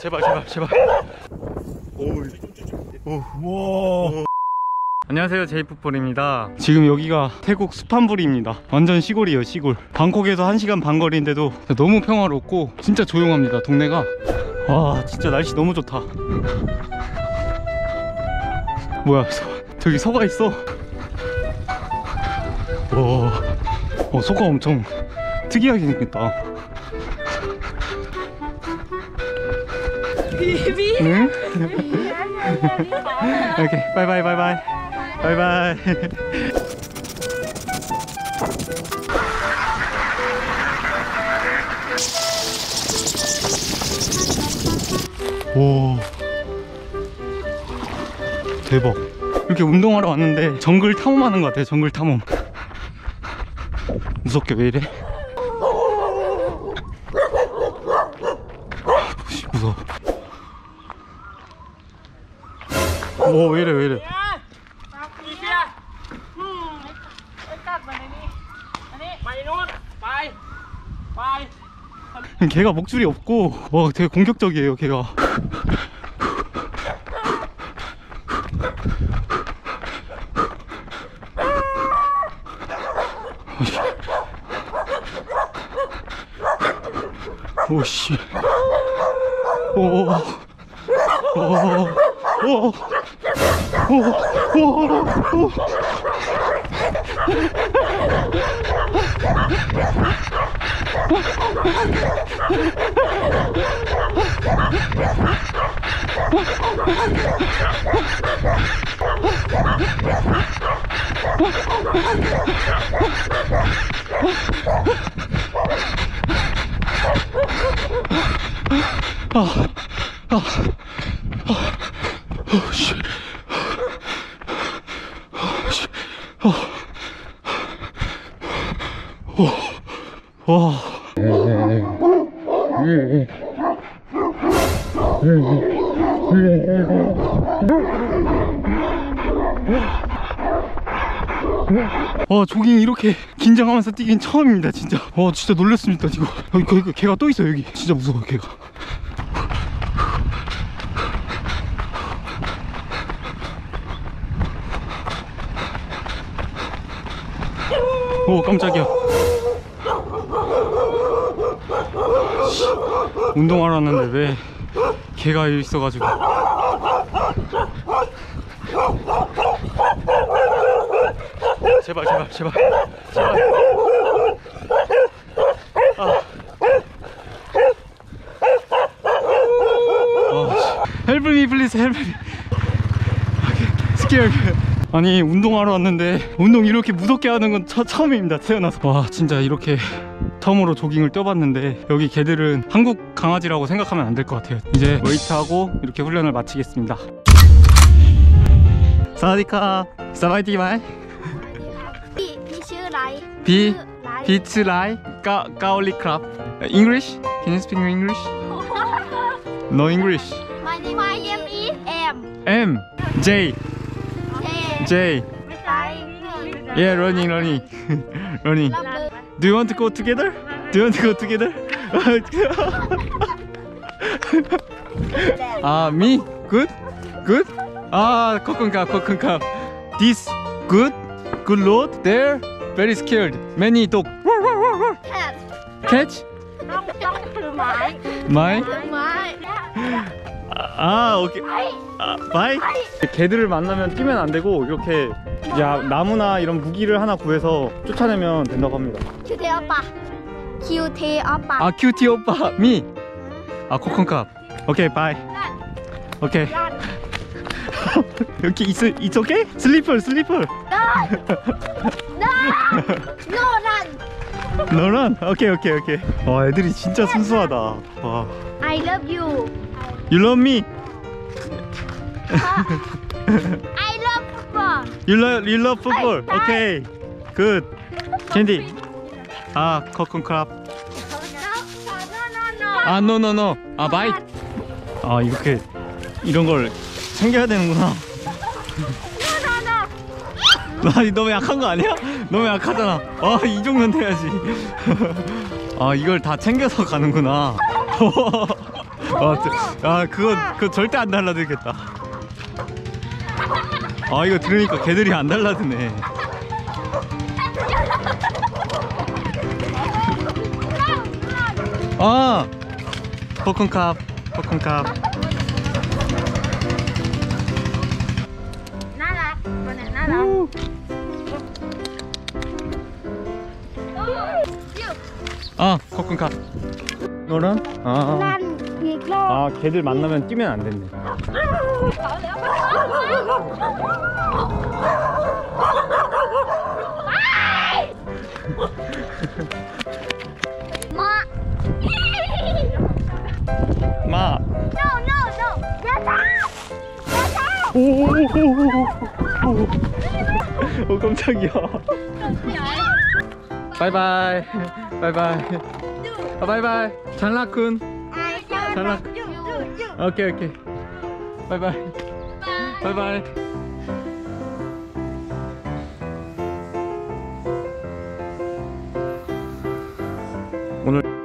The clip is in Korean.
제발, 제발, 제발. 오, 오, 와. 안녕하세요 제이프폴입니다. 지금 여기가 태국 수판부리입니다. 완전 시골이에요 시골. 방콕에서 1시간 반 거리인데도 너무 평화롭고 진짜 조용합니다 동네가. 와 진짜 날씨 너무 좋다. 뭐야 서, 저기 소가 있어? 와 어, 소가 엄청 특이하게 생겼다. 응? 오케이 bye bye bye bye. Bye bye. 오. 대박. 이렇게 운동하러 왔는데 정글 탐험하는 것 같아요 정글 탐험 무섭게 왜 이래? 무서워. 뭐, 오왜 이래 왜 이래? 걔가 목줄이 없고 와 되게 공격적이에요 걔가. おいしいおおおおおおおおお 어. 어. 와. 와 조깅 이렇게 긴장하면서 뛰긴 처음입니다 진짜 와 진짜 놀랐습니다 지금 여기 거기 걔가 또 있어 여기 진짜 무서워 걔가 오 깜짝이야. 씨, 운동하러 왔는데 왜 개가 있어가지고. 제발 제발 제발. 제발. 아. 아, help me please help me scare 아니 운동하러 왔는데 운동 이렇게 무섭게 하는 건 처, 처음입니다 태어나서. 와 진짜 이렇게 처음으로 조깅을 뛰어봤는데 여기 개들은 한국 강아지라고 생각하면 안 될 것 같아요. 이제 웨이트하고 이렇게 훈련을 마치겠습니다. 사디카 사바이티마이. 비츠라이. 비 비츠라이. 까 까올리 크랍. English? Can you speak English? No English. My name is M. M. J. Jay? Yeah, running, running, running. Do you want to go together? Do you want to go together? Ah, uh, me? Good? Good? Ah, coconut, coconut. This good? Good Lord? There? Very scared. Many dog. Catch. Catch? My? My. Ah, okay. 바이. 개들을 만나면 뛰면 안 되고 이렇게 야 나무나 이런 무기를 하나 구해서 쫓아내면 된다고 합니다. 큐티 오빠. 큐티 오빠. 아 큐티 오빠. 미아 코콘캅 오케이 바이. 오케이. 여기 있어 it's okay? 슬리퍼 슬리퍼. 노란 너런? 오케이 오케이 오케이. 와 애들이 진짜 순수하다. 와. I love you. You love me? I love football You love, you love football? 오케이. 굿. 캔디. 아, 코콘캅. no no no 아. 아, 바이. 아, 이렇게 이런 걸 챙겨야 되는구나. 나 너무 약한 거 아니야? 너무 약하잖아. 아, 이 정도는 돼야지. 아, 이걸 다 챙겨서 가는구나. 아, 저- 아, 그거, 그거 절대 안 달라들겠다. 아 이거 들으니까 개들이 안 달라드네. 아 포콘캅 포콘캅 아 포콘캅 너랑? 아. 아 개들 만나면 뛰면 안 된대 마. 마. No, no, no. 야자. 야자. 오오오오오. 오 깜짝이야. 바이바이. 바이바이. 아 바이바이. 장라쿤. 잘라. 오케이 오케이. 바이바이. 바이바이. 오늘